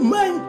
Man. mind